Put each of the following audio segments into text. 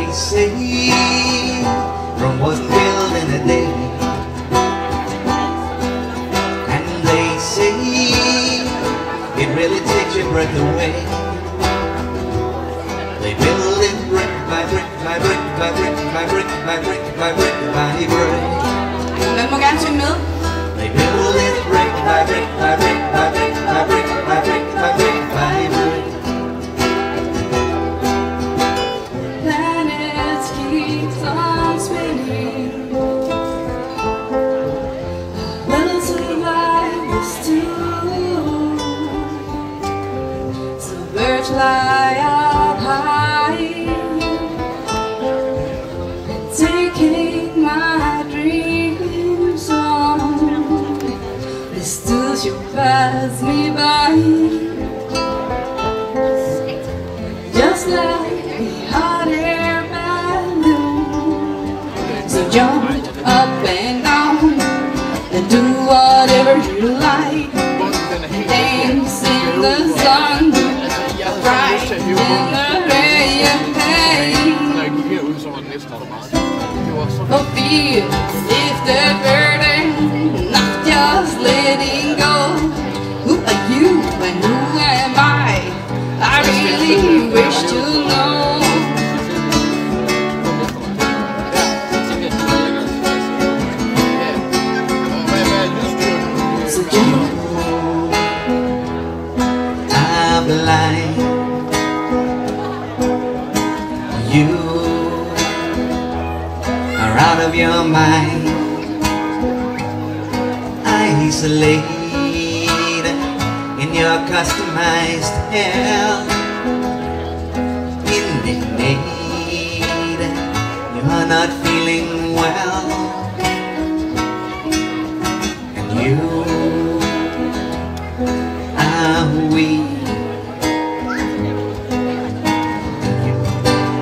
they say Rome wasn't built in a day. And they say it really takes your breath away fly up high Taking my dreams on. They still should pass me by Feel not just letting go. Who are you and who am I? I really wish to know. Mind. Isolated in your customized hell. Indignated, you are not feeling well. And you are weak.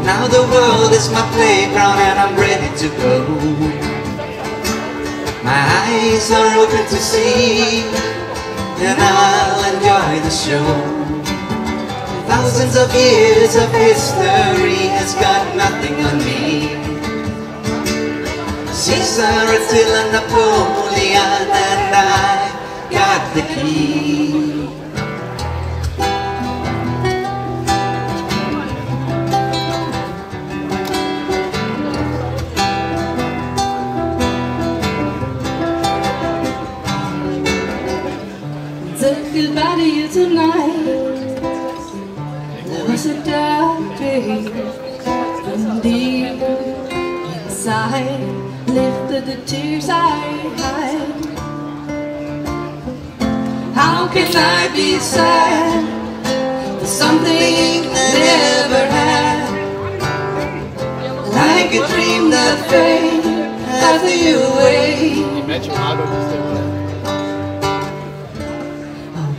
Now the world is my playground and I'm ready to go. My eyes are open to see, and I'll enjoy the show. Thousands of years of history has got nothing on me. Caesar, Attila, Napoleon, and I got the key. Lifted the tears I hide. How can I be sad for something I never had? Like a dream that fades after you away. Det matcher meget godt, det stemmer.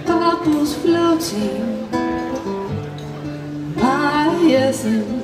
bubbles floating my essence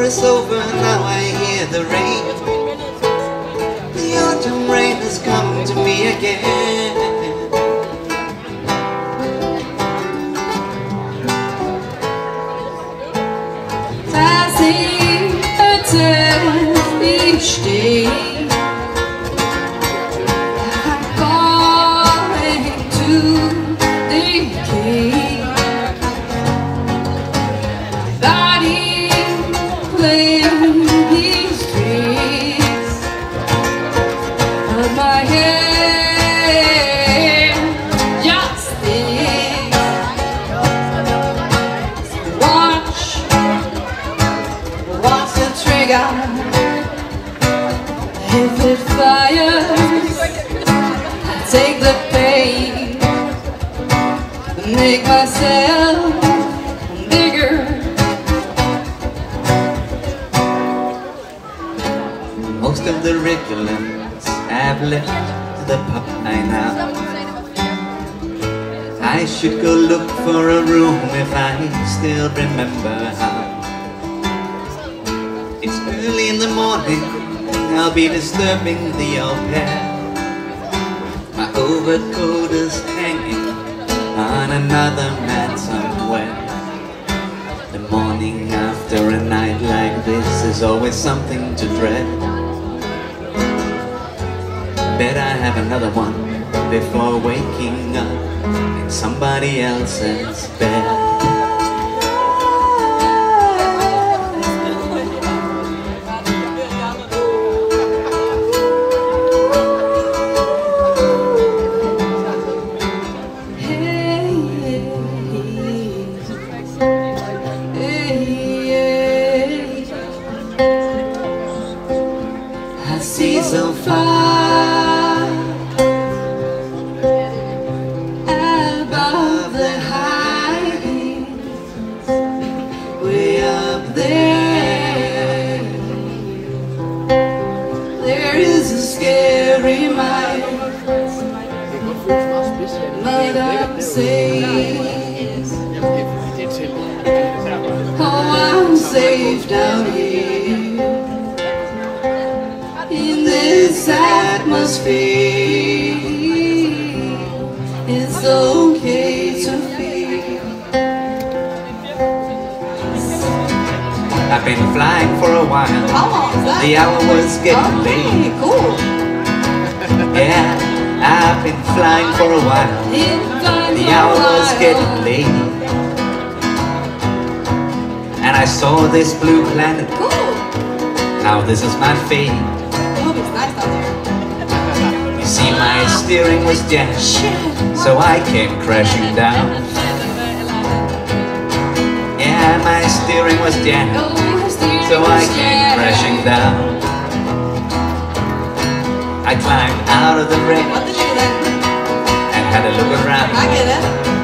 summer is over, now I hear the rain. The autumn rain has come to me again. passing a test each What's? If it fires, I take the pain, make myself bigger. Most of the regulars have left the pub by now. I should go look for a room if I still remember how. It's early in the morning, I'll be disturbing the au pair. My overcoat is hanging on another man somewhere. The morning after a night like this is always something to dread. Bet I have another one before waking up in somebody else's bed. Safe down here in this atmosphere. It's okay to feel. I've been flying for a while. How long is that? The hour was getting Okay, late. cool. Yeah, I've been flying for a while. The hour was getting late. I saw this blue planet. Cool. Now this is my fate. Hope it's nice down there. You see, my steering was jammed, so I came crashing down. Yeah, my steering was jammed, oh, so I came crashing down. I climbed out of the wreck What did you do then? and had a look around. I get it.